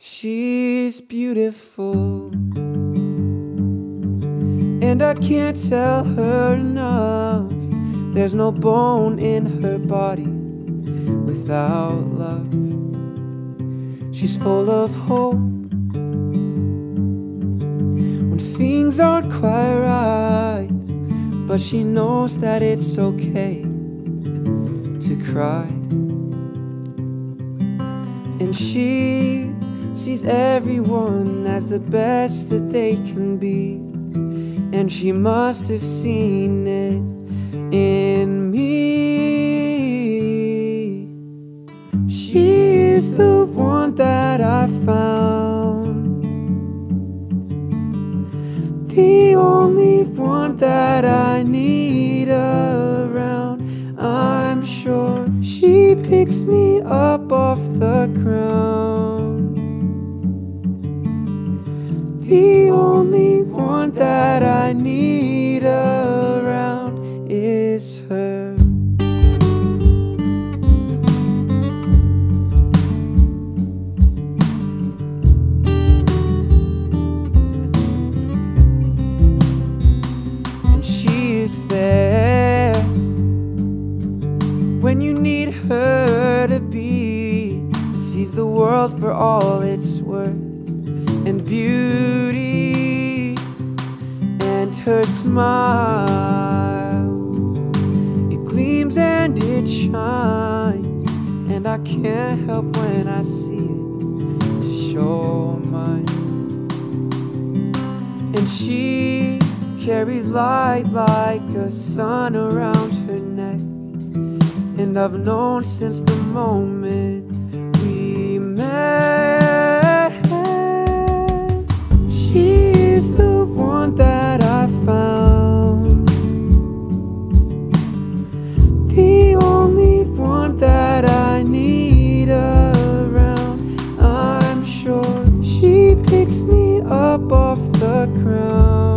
She's beautiful. And I can't tell her enough. There's no bone in her body without love. She's full of hope when things aren't quite right. But she knows that it's okay to cry. And she sees everyone as the best that they can be. And she must have seen it in me. She is the one that I found. The only one that I need around. I'm sure she picks me up off the ground. The only one that I need around is her. And she is there when you need her to be. Sees the world for all it's worth and beauty her smile. It gleams and it shines, and I can't help when I see it to show mine. And she carries light like a sun around her neck. And I've known since the moment picks me up off the ground.